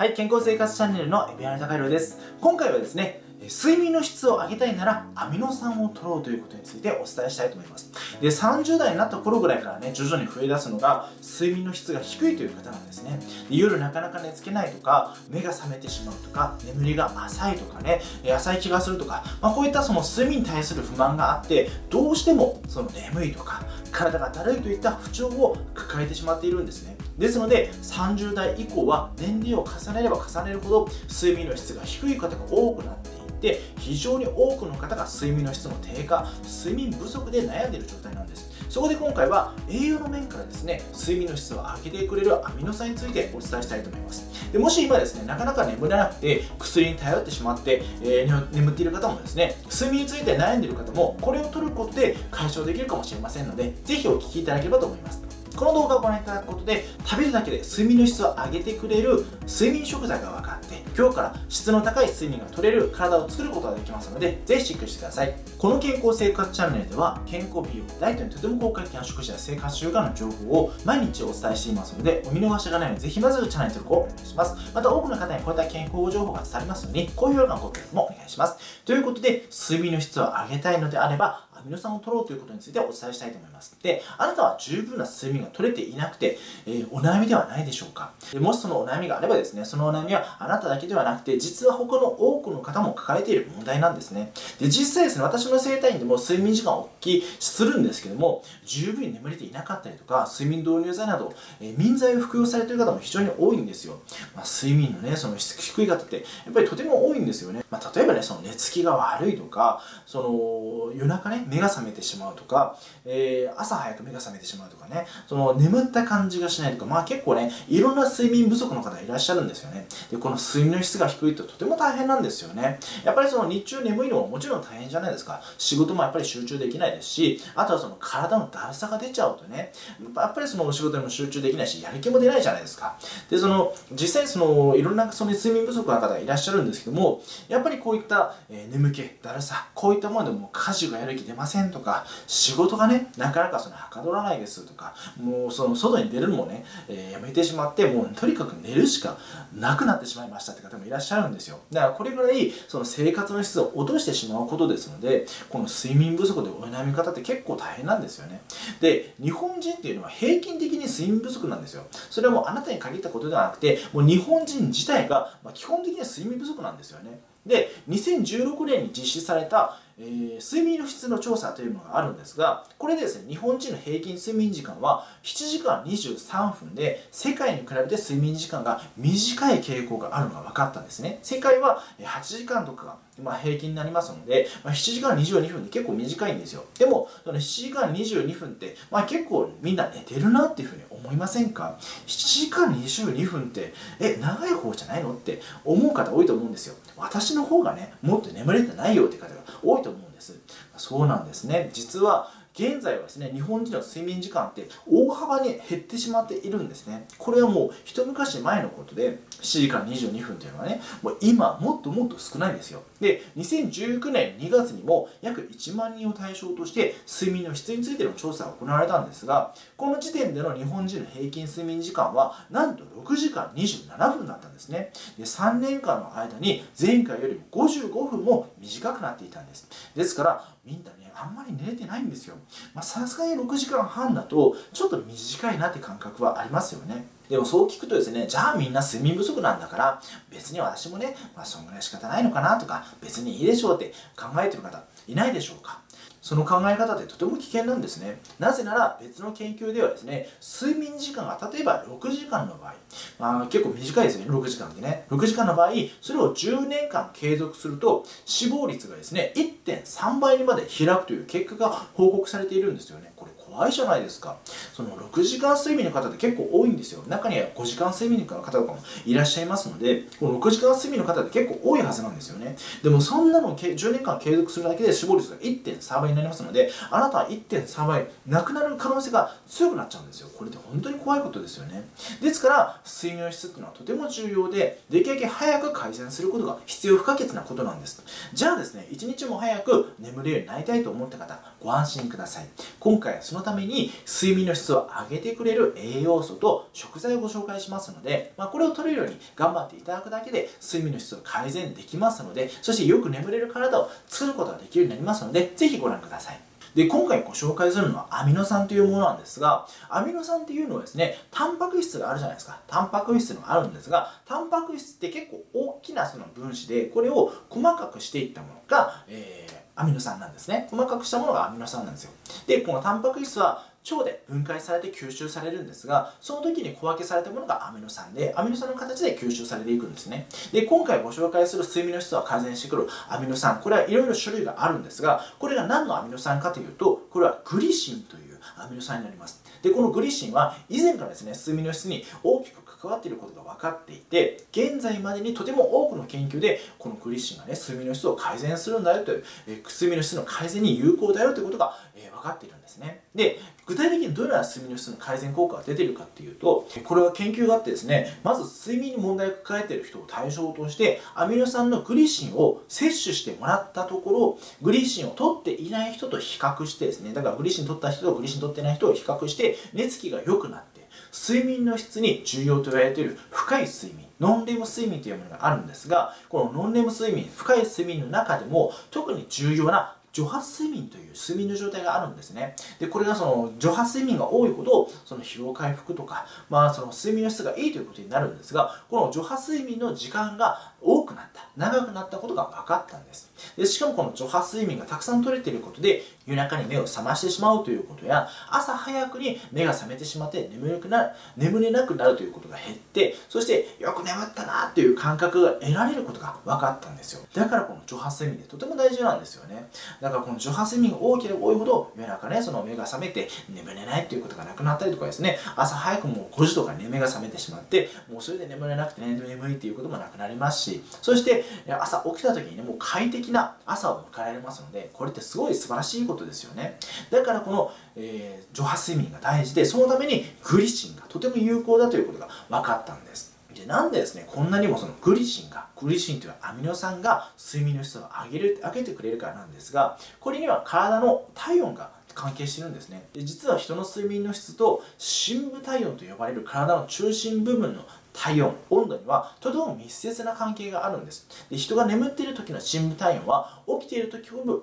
はい、健康生活チャンネルのエビアン高弘です。今回はですね、睡眠の質を上げたいならアミノ酸を取ろうということについてお伝えしたいと思います。で、30代になった頃ぐらいからね、徐々に増え出すのが睡眠の質が低いという方なんですね。で夜なかなか寝つけないとか、目が覚めてしまうとか、眠りが浅いとかね、浅い気がするとか、まあ、こういったその睡眠に対する不満があって、どうしてもその眠いとか、体がだるいといった不調を抱えてしまっているんですね。ですので30代以降は年齢を重ねれば重ねるほど睡眠の質が低い方が多くなっていって非常に多くの方が睡眠の質の低下睡眠不足で悩んでいる状態なんです。そこで今回は栄養の面からですね睡眠の質を上げてくれるアミノ酸についてお伝えしたいと思います。でもし今ですねなかなか眠れなくて薬に頼ってしまって、えー、眠っている方もですね睡眠について悩んでいる方もこれを取ることで解消できるかもしれませんのでぜひお聞きいただければと思います。この動画をご覧いただくことで食べるだけで睡眠の質を上げてくれる睡眠食材が分かって今日から質の高い睡眠が取れる体を作ることができますのでぜひチェックしてください。この健康生活チャンネルでは健康美容ダイエットにとても効果的な食事や生活習慣の情報を毎日お伝えしていますのでお見逃しがないのでぜひまずチャンネル登録をお願いします。また多くの方にこういった健康情報が伝わりますので高評価のご協力もお願いします。ということで睡眠の質を上げたいのであればアミノ酸を取ろうということについてお伝えしたいと思います。で、あなたは十分な睡眠が取れていなくて、えー、お悩みではないでしょうかでもしそのお悩みがあればですね、そのお悩みはあなただけではなくて、実は他の多くの方も抱えている問題なんですね。で、実際ですね、私の生体院でも睡眠時間をお聞きするんですけども、十分に眠れていなかったりとか、睡眠導入剤など、えー、眠剤を服用されている方も非常に多いんですよ。まあ、睡眠のね、その低い方って、やっぱりとても多いんですよね。まあ、例えばね、その寝つきが悪いとか、その夜中ね、目が覚めてしまうとか、えー、朝早く目が覚めてしまうとかね、その眠った感じがしないとか、まあ結構ね、いろんな睡眠不足の方いらっしゃるんですよね。で、この睡眠の質が低いととても大変なんですよね。やっぱりその日中眠いのももちろん大変じゃないですか。仕事もやっぱり集中できないですし、あとはその体のだるさが出ちゃうとね、やっぱりそのお仕事にも集中できないし、やる気も出ないじゃないですか。で、その、実際その、いろんなその睡眠不足の方がいらっしゃるんですけども、やっぱりこういった、えー、眠気、だるさ、こういったものでも家事がやる気出まませんとか、仕事がね、なかなかそのはかどらないですとか、もうその外に出るのもね、えー、やめてしまって、もうとにかく寝るしかなくなってしまいましたって方もいらっしゃるんですよ。だからこれぐらいその生活の質を落としてしまうことですので、この睡眠不足でお悩み方って結構大変なんですよね。で、日本人っていうのは平均的に睡眠不足なんですよ。それはもうあなたに限ったことではなくて、もう日本人自体が基本的には睡眠不足なんですよね。で、2016年に実施されたえー、睡眠の質の調査というものがあるんですが、これでですね、日本人の平均睡眠時間は7時間23分で、世界に比べて睡眠時間が短い傾向があるのが分かったんですね。世界は8時間とか、まあ、平均になりますので、まあ、7時間22分って結構短いんですよ。でも、その7時間22分って、まあ、結構みんな寝てるなっていうふうに思いませんか ?7 時間22分って、え、長い方じゃないのって思う方多いと思うんですよ。私の方がね、もっと眠れてないよって方が多いと思うんです。そうなんですね。実は現在はですね、日本人の睡眠時間って大幅に減ってしまっているんですね。これはもう一昔前のことで、7時間22分というのはね、もう今もっともっと少ないんですよ。で、2019年2月にも約1万人を対象として睡眠の質についての調査が行われたんですが、この時点での日本人の平均睡眠時間はなんと6時間27分だったんですね。で、3年間の間に前回よりも55分も短くなっていたんです。ですから、みんなね、あんまり寝れてないんですよ。まさすがに6時間半だと、ちょっと短いなって感覚はありますよね。でもそう聞くとですね、じゃあみんな睡眠不足なんだから、別に私もね、まあそんぐらい仕方ないのかなとか、別にいいでしょうって考えてる方いないでしょうか？その考え方ってとても危険なんですね。なぜなら別の研究ではですね、睡眠時間が例えば6時間の場合、まあ、結構短いですね、6時間でね。6時間の場合、それを10年間継続すると死亡率がですね、1.3倍にまで開くという結果が報告されているんですよね。怖いじゃないですか。その6時間睡眠の方って結構多いんですよ。中には5時間睡眠の方とかもいらっしゃいますので、この6時間睡眠の方って結構多いはずなんですよね。でもそんなの10年間継続するだけで死亡率が1.3倍になりますので、あなたは1.3倍なくなる可能性が強くなっちゃうんですよ。これって本当に怖いことですよね。ですから、睡眠の質っていうのはとても重要で、できるだけ早く改善することが必要不可欠なことなんです。じゃあですね、一日も早く眠れるようになりたいと思った方、ご安心ください。今回はそののために睡眠の質を上げてくれる栄養素と食材をご紹介しますので、まあ、これを取れるように頑張っていただくだけで睡眠の質を改善できますのでそしてよく眠れる体を作ることができるようになりますのでぜひご覧くださいで、今回ご紹介するのはアミノ酸というものなんですが、アミノ酸っていうのはですね、タンパク質があるじゃないですか。タンパク質があるんですが、タンパク質って結構大きなその分子で、これを細かくしていったものが、えー、アミノ酸なんですね。細かくしたものがアミノ酸なんですよ。で、このタンパク質は腸で分解されて吸収されるんですが、その時に小分けされたものがアミノ酸で、アミノ酸の形で吸収されていくんですね。で、今回ご紹介する睡眠の質を改善してくるアミノ酸、これはいろいろ種類があるんですが、これが何のアミノ酸かというと、これはグリシンというアミノ酸になります。で、このグリシンは以前からですね、睡眠の質に大きく関わっていることが分かっていて、現在までにとても多くの研究で、このグリシンがね、睡眠の質を改善するんだよという、え睡眠の質の改善に有効だよということが、え分かっているんですね。で、具体的にどのような睡眠の質の改善効果が出ているかっていうと、これは研究があってですね、まず睡眠に問題を抱えている人を対象として、アミノ酸のグリシンを摂取してもらったところ、グリシンを取っていない人と比較してですね、だからグリシン取った人とグリシン取ってない人を比較して、寝つきが良くなって、睡眠の質に重要と言われている深い睡眠、ノンレム睡眠というものがあるんですが、このノンレム睡眠、深い睡眠の中でも特に重要な除発睡眠という睡眠の状態があるんですね。で、これがその除発睡眠が多いほど、その疲労回復とか、まあその睡眠の質がいいということになるんですが、この除発睡眠の時間が多くなった、長くなったことが分かったんです。で、しかもこの除発睡眠がたくさん取れていることで、夜中に目を覚ましてしまうということや、朝早くに目が覚めてしまって眠れなくなる、眠れなくなるということが減って、そしてよく眠ったなっていう感覚が得られることが分かったんですよ。だからこの除発睡眠ってとても大事なんですよね。だからこの除発睡眠が多ければ多いほど夜中ねその目が覚めて眠れないっていうことがなくなったりとかですね朝早くもう5時とかに、ね、目が覚めてしまってもうそれで眠れなくて、ね、眠いっていうこともなくなりますしそして朝起きた時にねもう快適な朝を迎えられますのでこれってすごい素晴らしいことですよね。だからこの、えー、除発睡眠が大事でそのためにグリシンがとても有効だということが分かったんです。でなんでですねこんなにもそのグリシンがグリシンというアミノ酸が睡眠の質を上げる上げてくれるからなんですがこれには体の体温が関係してるんですね。で実は人の睡眠の質と深部体温と呼ばれる体の中心部分の体温温度にはとても密接な関係があるんです。で人が眠っている時の深部体温は起きている時ほど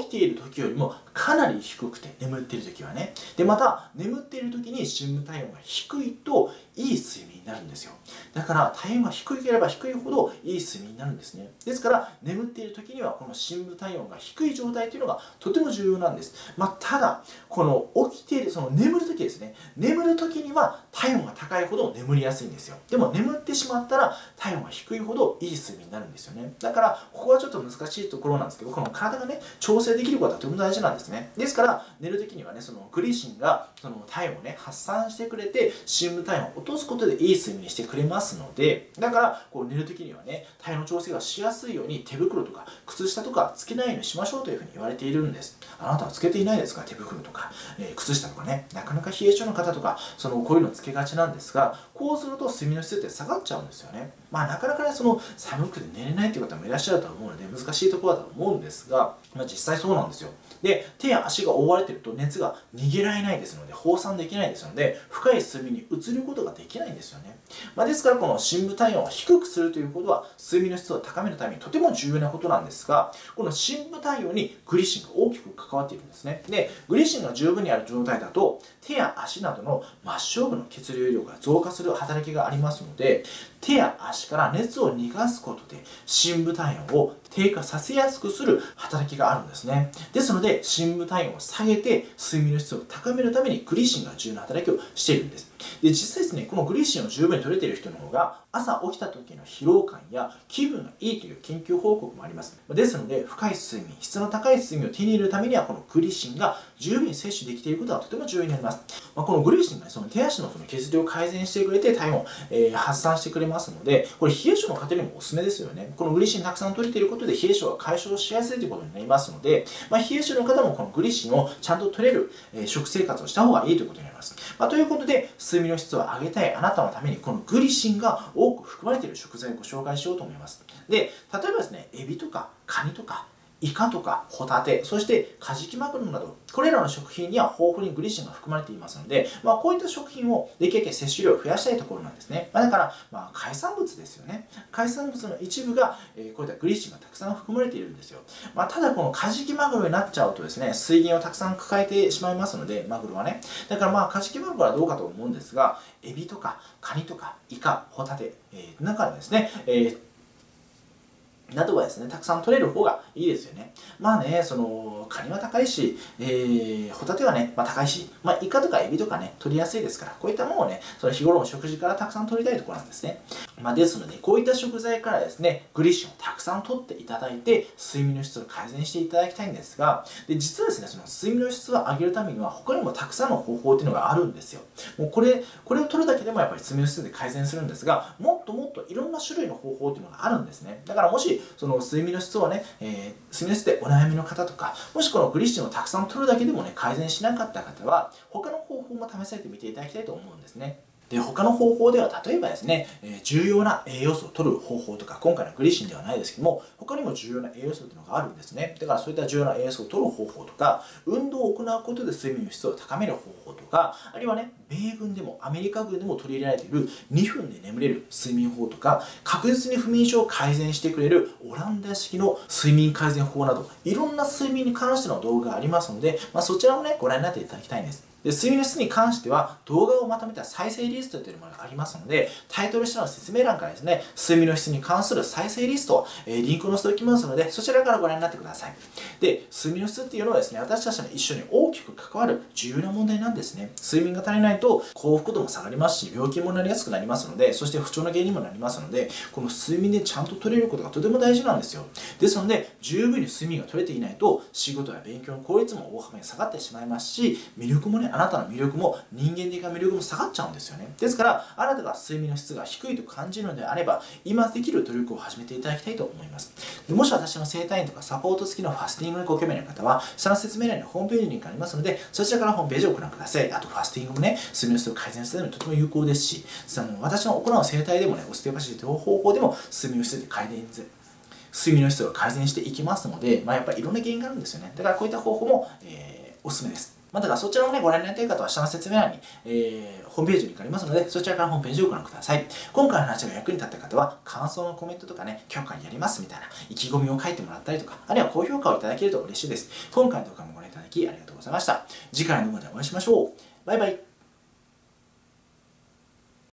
起きている時よりもかなり低くて眠っている時はね。でまた眠っている時に深部体温が低いといい睡眠になるんですよ。だから体温が低ければ低いほどいい睡眠になるんですね。ですから眠っている時にはこの深部体温が低い状態というのがとても重要なんです、まあ、ただこの起きているその眠る時ですね。眠る時には体温が高いほど眠りやすいんですよ。でも眠ってしまったら体温が低いほどいい睡眠になるんですよね。だからここはちょっと難しいところなんですけどこの体がね調整できることはとても大事なんですね。ですから寝る時にはねそのグリシンがその体温をね発散してくれて深部体温を落とすことでいい睡眠にしてくれますのでだからこう寝る時にはね体温調整がしやすいように手袋とか靴下とかつけないようにしましょうというふうに言われているんです。あなたはつけていないですか？手袋とか、えー、靴下とかね。なかなか冷え性の方とかそのこういうのつけがちなんですがこうすると睡眠の質って下がっちゃうんですよね。まあなかなかねその寒くて寝れないという方もいらっしゃると思うので難しいところだと思うんですが、まあ、実際そうなんですよ。で手や足が覆われてると熱が逃げられないですので放散できないですので深い睡眠に移ることができないんですよね、まあ、ですからこの深部体温を低くするということは睡眠の質を高めるためにとても重要なことなんですがこの深部体温にグリシンが大きく関わっているんですね。でグリシンが十分にある状態だと手や足などの末梢部の血流量が増加する働きがありますので手や足から熱を逃がすことで深部体温を低下させやすくする働きがあるんですね。ですので深部体温を下げて睡眠の質を高めるためにグリシンが重要な働きをしているんです。で実際ですねこのグリシンを十分に取れている人の方が朝起きた時の疲労感や気分がいいという研究報告もあります。ですので深い睡眠質の高い睡眠を手に入れるためにはこのグリシンが十分に摂取できていることはとても重要になります、まあ、このグリシンが、ね、その手足のその血流を改善してくれて体温を、えー、発散してくれますのでこれ冷え性の方にもおすすめですよね。このグリシンたくさん取れていることことで冷え性が解消しやすいということになりますので、まあ、冷え性の方もこのグリシンをちゃんと取れる、え、食生活をした方がいいということになります、まあ、ということで睡眠の質を上げたいあなたのためにこのグリシンが多く含まれている食材をご紹介しようと思います。で例えばですねエビとかカニとかイカとかホタテ、そしてカジキマグロなど、これらの食品には豊富にグリシンが含まれていますので、まあ、こういった食品をできるだけ摂取量を増やしたいところなんですね。まあ、だから、まあ、海産物ですよね。海産物の一部が、えー、こういったグリシンがたくさん含まれているんですよ。まあ、ただこのカジキマグロになっちゃうとですね、水銀をたくさん抱えてしまいますので、マグロはね。だからまあ、カジキマグロはどうかと思うんですが、エビとかカニとかイカ、ホタテ、えー、中でですね、えーなどはですね、たくさん取れる方がいいですよね。まあね、その、カニは高いし、えー、ホタテはね、まあ高いし、まあイカとかエビとかね、取りやすいですから、こういったものをね、その日頃の食事からたくさん取りたいところなんですね。まあですので、こういった食材からですね、グリッシュをたくさん取っていただいて、睡眠の質を改善していただきたいんですが、で、実はですね、その睡眠の質を上げるためには、他にもたくさんの方法っていうのがあるんですよ。もうこれ、これを取るだけでもやっぱり睡眠の質で改善するんですが、もっともっといろんな種類の方法っていうのがあるんですね。だからもし、その睡眠の質をね、えー、睡眠の質でお悩みの方とか、もしこのグリッシュをたくさん取るだけでもね、改善しなかった方は、他の方法も試されてみていただきたいと思うんですね。で他の方法では例えばですね、え、重要な栄養素を取る方法とか今回のグリシンではないですけども他にも重要な栄養素っていうのがあるんですね。だからそういった重要な栄養素を取る方法とか運動を行うことで睡眠の質を高める方法とかあるいはね米軍でもアメリカ軍でも取り入れられている2分で眠れる睡眠法とか確実に不眠症を改善してくれるオランダ式の睡眠改善法などいろんな睡眠に関しての動画がありますので、まあ、そちらもねご覧になっていただきたいんです。で、睡眠の質に関しては動画をまとめた再生リストというものがありますので、タイトル下の説明欄からですね、睡眠の質に関する再生リストを、えー、リンクを載せておきますので、そちらからご覧になってください。で、睡眠の質っていうのはですね、私たちの一緒に大きく関わる重要な問題なんですね。睡眠が足りないと幸福度も下がりますし、病気もなりやすくなりますので、そして不調の原因にもなりますので、この睡眠でちゃんと取れることがとても大事なんですよ。ですので、十分に睡眠が取れていないと、仕事や勉強の効率も大幅に下がってしまいますし、魅力もね、あなたの魅力も人間的な魅力も下がっちゃうんですよね。ですから、あなたが睡眠の質が低いと感じるのであれば、今できる努力を始めていただきたいと思います。でもし私の整体院とかサポート付きのファスティングにご興味ある方は、下の説明欄にホームページにありますので、そちらからホームページをご覧ください。あと、ファスティングもね、睡眠の質を改善するのにとても有効ですし、その私の行う整体でもね、オステオパシーという方法でも睡眠の質で改善睡眠の質を改善していきますので、まあ、やっぱりいろんな原因があるんですよね。だからこういった方法も、えー、おすすめです。まあ、だそちらもね、ご覧になっている方は下の説明欄に、えー、ホームページにありますので、そちらからホームページをご覧ください。今回の話が役に立った方は、感想のコメントとかね、今日からやりますみたいな意気込みを書いてもらったりとか、あるいは高評価をいただけると嬉しいです。今回の動画もご覧いただきありがとうございました。次回の動画でお会いしましょう。バイバイ。